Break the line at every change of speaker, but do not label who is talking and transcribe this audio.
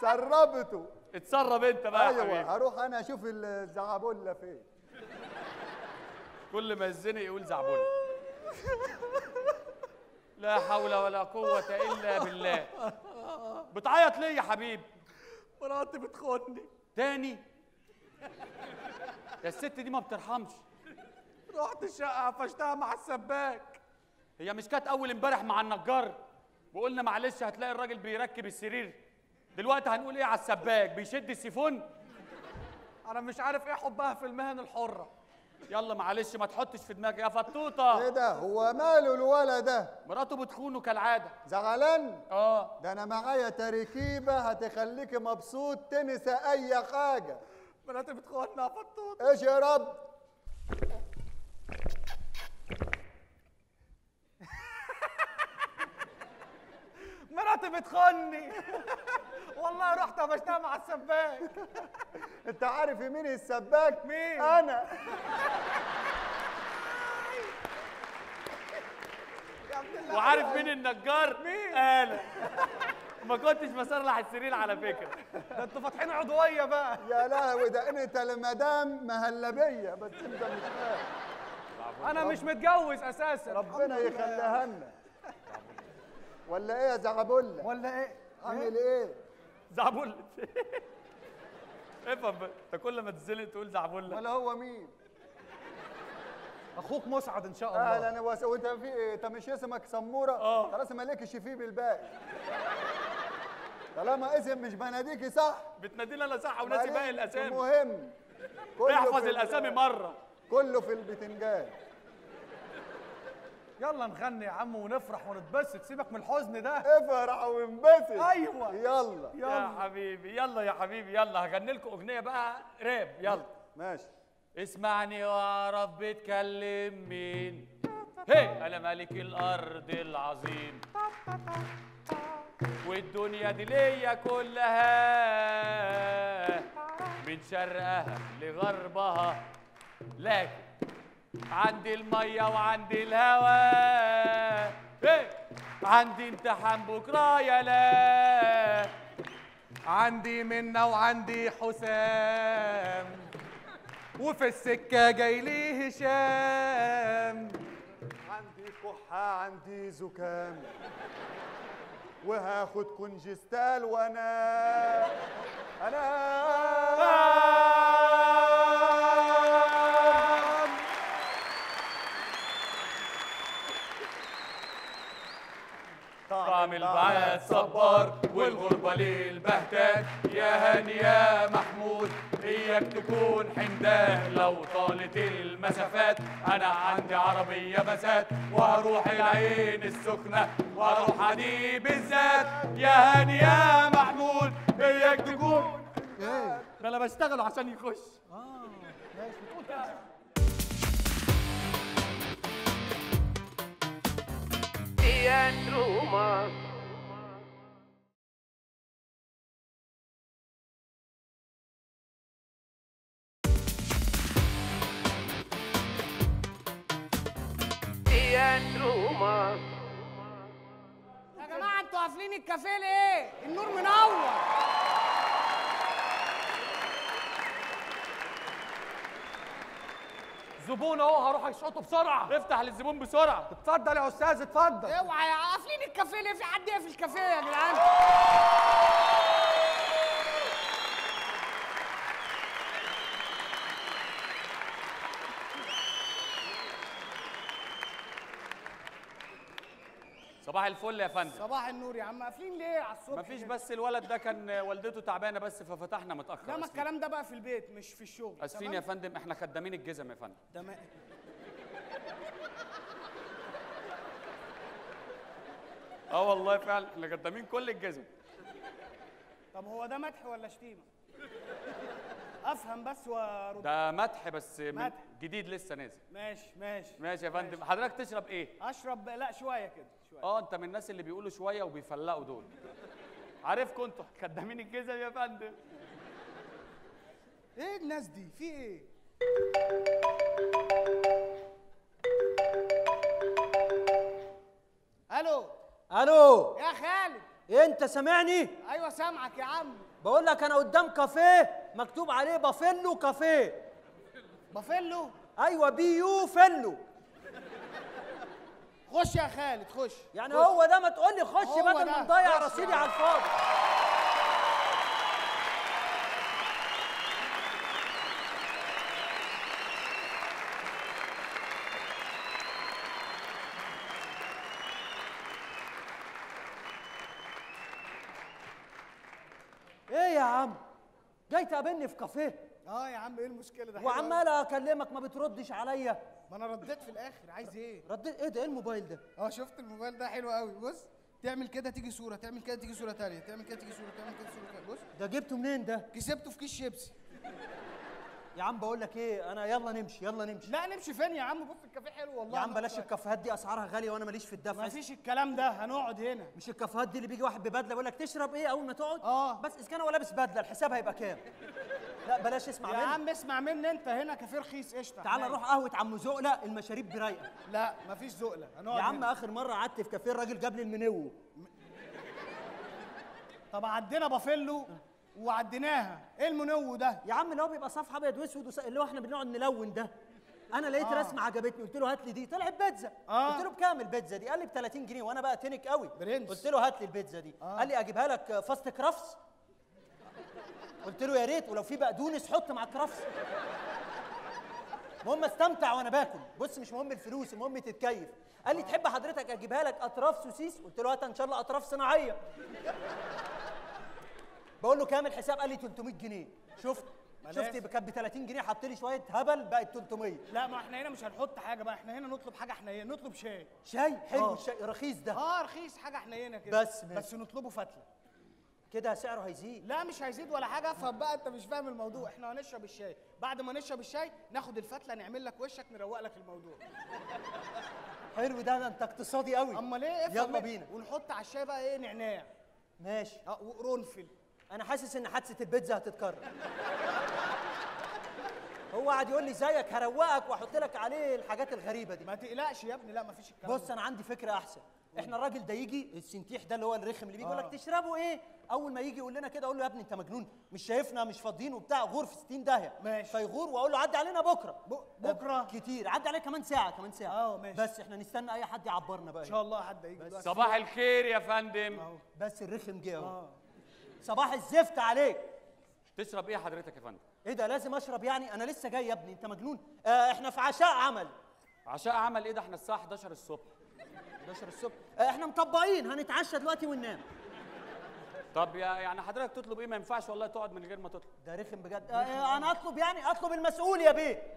سربته.
اتسرب انت بقى يا
أيوه
حبيبي.
هروح أنا أشوف الزعبله فين.
كل ما يزنق يقول زعبول لا حول ولا قوة إلا بالله. بتعيط ليه يا حبيبي؟
مراتي بتخوني.
تاني؟ يا الست دي ما بترحمش.
رحت الشقة قفشتها مع السباك.
هي مش كانت أول امبارح مع النجار؟ وقلنا معلش هتلاقي الراجل بيركب السرير. دلوقتي هنقول إيه على السباك؟ بيشد السيفون؟
أنا مش عارف إيه حبها في المهن الحرة.
يلا معلش ما تحطش في دماغك. يا
إيه
فطوطة
ده؟ هو ماله الولد ده؟
مراته بتخونه كالعادة.
زعلان؟
آه.
ده أنا معايا تركيبة هتخليك مبسوط تنسى أي حاجة.
مراتي بتخوني يا فطوط
إيش يا رب؟
مراتي بتخوني والله رحت قفشتها مع السباك.
انت عارف مين السباك؟
مين؟ أنا.
وعارف مين النجار؟
مين؟
أنا ما كنتش بصلح السرير على فكرة.
ده أنتوا فاتحين عضوية بقى.
يا لهوي ده انت المدام مهلبية بس انت مش فاهم.
أنا مش متجوز أساسا.
ربنا يخليها لنا. ولا إيه يا زعبله
ولا إيه؟
عامل إيه؟
زعبولة افهم بقى. انت كل ما تزلق تقول زعبولة
ولا هو مين؟
أخوك مسعد إن شاء الله.
أهلا وس... وانت في إيه؟ انت مش اسمك سمورة؟
آه.
خلاص مالكش فيه بالباقي. طالما اسم مش بناديكي صح.
بتنادينا أنا صح وناسي باقي الأسامي.
المهم
احفظ الأسامي مرة.
كله في البتنجان.
يلا نغني يا عم ونفرح ونتبسط. سيبك من الحزن ده.
افرح وانبسط.
أيوة.
يلا.
يا
يلا
حبيبي يلا يا حبيبي يلا. هغني لكم أغنية بقى راب. يلا.
ماشي.
اسمعني واعرف بتكلم مين؟ هي. أنا ملك الأرض العظيم. والدنيا دي ليا كلها. من شرقها لغربها. لكن عندي المية وعندي الهوا هي عندي امتحان بكرة يا لا
عندي منة وعندي حسام. وفي السكة جاي لي هشام.
عندي كحة عندي زكام. وهاخد كونجستال
وأنا. أنا والغربة للبهتان يا هاني يا محمود إياك تكون حمدان. لو طالت المسافات أنا عندي عربية مسات وهروح العين السخنة وهروح عدي بالذات. يا هاني يا محمود إياك تكون. ده أنا بشتغل عشان يخش.
يا قافلين الكافيه ليه؟ النور منور
زبون اهو هروح اشقطه بسرعة
افتح للزبون بسرعة
اتفضل يا أستاذ اتفضل
اوعى يا- قافلين الكافيه ليه؟ في حد يقفل الكافيه يا جدعان؟
صباح الفل يا فندم
صباح النور يا عم قافلين ليه على الصبح؟
مفيش؟ بس الولد ده كان والدته تعبانة بس ففتحنا متأخر
لا ما. الكلام ده بقى في البيت مش في الشغل
اسفين؟ يا فندم إحنا خدامين الجزم يا فندم
تمام
آه والله فعلا إحنا خدامين كل الجزم
طب هو ده مدح ولا شتيمة؟ أفهم بس وأرد.
ده مدح بس
مدح.
جديد لسه نازل.
ماشي ماشي.
ماشي يا فندم. حضرتك تشرب إيه؟
أشرب لا شوية كده شوية.
آه أنت من الناس اللي بيقولوا شوية وبيفلقوا دول. عارفكم أنتوا خدامين الجزم يا فندم؟
إيه الناس دي؟ في إيه؟ ألو؟
ألو؟
يا خالد.
انت سامعني؟
أيوه سامعك يا عم.
بقول لك أنا قدام كافيه مكتوب عليه بافيلو كافيه.
بافيلو؟
أيوه B U فيلو.
خش يا خالد خش.
يعني
خش.
هو ده ما تقول لي خش بدل. ما نضيع رصيدي على الفاضي. إيه يا عم؟ جاي تقابلني في كافيه.
آه يا عم إيه المشكلة؟ ده.
وعمال أكلمك ما بتردش عليا.
ما أنا رديت في الآخر عايز إيه؟
رديت؟ إيه ده؟ إيه الموبايل ده؟
آه شفت الموبايل ده؟ حلو قوي بص تعمل كده تيجي صورة تعمل كده تيجي صورة تانية تعمل كده تيجي صورة تعمل كده صورة تانية. بص.
ده جبته منين ده؟
كسبته في كيس شيبسي.
يا عم بقول لك إيه أنا يلا نمشي يلا نمشي.
لا نمشي فين يا عم؟ بص الكافيه حلو والله.
يا عم بلاش الكافيهات دي أسعارها غالية وأنا ماليش في الدفع.
ما فيش الكلام ده هنقعد هنا.
مش الكافيهات دي اللي بيجي واحد ببدلة يقول لك تشرب إيه أول ما تقعد؟
آه.
بس إذا كان هو لابس بدلة الحساب هيبقى كام؟ لا بلاش اسمع مني يا
عم. اسمع مني انت هنا كافيه رخيص قشطة.
تعال. نروح قهوة عم زقلة المشاريب برايقة.
لا مفيش زقلة هنقعد
يا عم
هنا.
آخر مرة قعدت في كافيه الراجل جاب لي المنيو
طب عدينا بافيلو. وعديناها إيه المنيو ده؟
يا عم اللي هو بيبقى صفحه أبيض وأسود وس- اللي هو إحنا بنقعد نلون ده. أنا لقيت
آه.
رسمة عجبتني قلت له هات لي دي. طلعت بيتزا.
آه.
قلت له بكام البيتزا دي؟ قال لي ب 30 جنيه وأنا بقى تنك قوي.
برنس.
قلت له هات لي البيتزا دي.
آه.
قال لي أجيبها لك بأستف كرافس قلت له يا ريت ولو في بقدونس حط مع الكرافس المهم استمتع وأنا باكل. بص مش مهم الفلوس المهم تتكيف. قال لي تحب حضرتك أجيبها لك أطراف سوسيس؟ قلت له هات إن شاء الله أطراف صناعية. بقول له كام الحساب قال لي 300 جنيه. شفت. شفت كانت ب 30 جنيه حط لي شوية هبل بقت 300
لا ما إحنا هنا مش هنحط حاجة بقى. إحنا هنا نطلب حاجة حنينه نطلب شاي.
شاي؟ حلو.
آه.
الشاي رخيص ده.
آه رخيص. حاجة حنينه كده.
بس ماشي.
بس نطلبه فتله
كده سعره هيزيد؟
لا مش هيزيد ولا حاجة. افهم بقى انت مش فاهم الموضوع. إحنا هنشرب الشاي. بعد ما نشرب الشاي ناخد الفتله نعمل لك وشك نروق لك الموضوع.
حلو ده ده انت اقتصادي قوي.
أمال إيه؟ افهم
يلا
إيه؟
بينا.
ونحط على الشاي بقى إيه؟ نعناع.
ماشي.
آه وقرنفل
أنا حاسس إن حادثة البيتزا هتتكرر. هو قاعد يقول لي زيك هروقك وأحط لك عليه الحاجات الغريبة دي.
ما تقلقش يا ابني لا ما فيش الكلام
بص أنا عندي فكرة أحسن. إحنا الراجل ده يجي السنتيح ده اللي هو الرخم اللي بيجي يقول
آه.
لك تشربوا إيه؟ أول ما يجي يقول لنا كده أقول له يا ابني أنت مجنون مش شايفنا مش فاضيين وبتاع غور في 60 داهية.
ماشي.
فيغور وأقول له عدي علينا بكرة.
ب- بكرة؟
كتير. عدي علينا كمان ساعة كمان ساعة.
آه، ماشي.
بس إحنا نستنى أي حد يعبرنا بقى.
إن شاء الله حد هيجي دلوقتي.
صباح الخير يا فندم.
بس الرخم جه أهو.
آه.
صباح الزفت عليك.
تشرب إيه حضرتك يا فندم؟
إيه ده لازم اشرب يعني؟ أنا لسه جاي يا ابني انت مجنون. آه إحنا في عشاء عمل.
عشاء عمل إيه ده؟ إحنا الساعة 11 الصبح.
11 الصبح. آه إحنا مطبقين هنتعشى دلوقتي وننام.
طب يا يعني حضرتك تطلب إيه؟ ما ينفعش والله تقعد من غير ما تطلب.
ده رخم بجد. آه آه أنا اطلب يعني؟ اطلب المسؤول يا بيه.